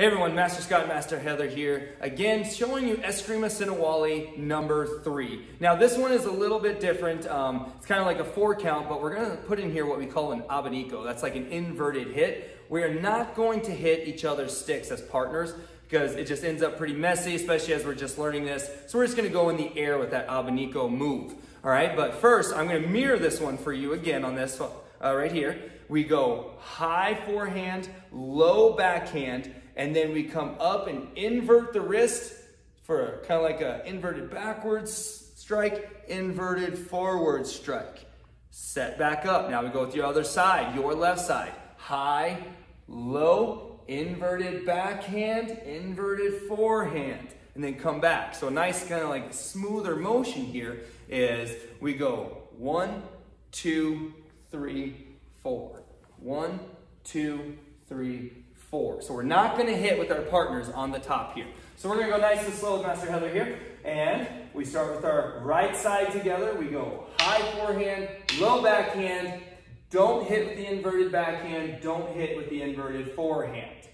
Hey everyone, Master Scott, Master Heather here. Again, showing you Eskrima Sinawali number three. Now this one is a little bit different. Um, it's kind of like a four count, but we're gonna put in here what we call an abanico. That's like an inverted hit. We are not going to hit each other's sticks as partners because it just ends up pretty messy, especially as we're just learning this. So we're just gonna go in the air with that abanico move. All right, but first I'm gonna mirror this one for you again on this uh, right here. We go high forehand, low backhand, and then we come up and invert the wrist for kind of like a inverted backwards strike, inverted forward strike. Set back up. Now we go with your other side, your left side. High, low, inverted backhand, inverted forehand, and then come back. So a nice kind of like smoother motion here is we go one, two, three, four. One, two, three, four. So we're not gonna hit with our partners on the top here. So we're gonna go nice and slow with Master Heather here. And we start with our right side together. We go high forehand, low backhand. Don't hit with the inverted backhand. Don't hit with the inverted forehand.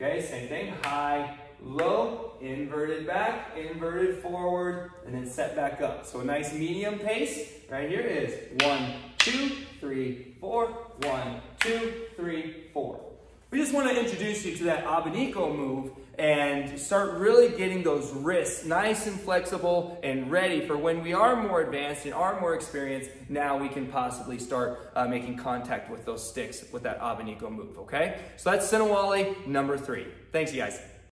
Okay, same thing. High, low, inverted back, inverted forward, and then set back up. So a nice medium pace right here is one, two, three, four. One, two, three, four. We just want to introduce you to that abanico move and start really getting those wrists nice and flexible and ready for when we are more advanced and are more experienced, now we can possibly start uh, making contact with those sticks with that abanico move, okay? So that's Sinawali number three. Thanks, you guys.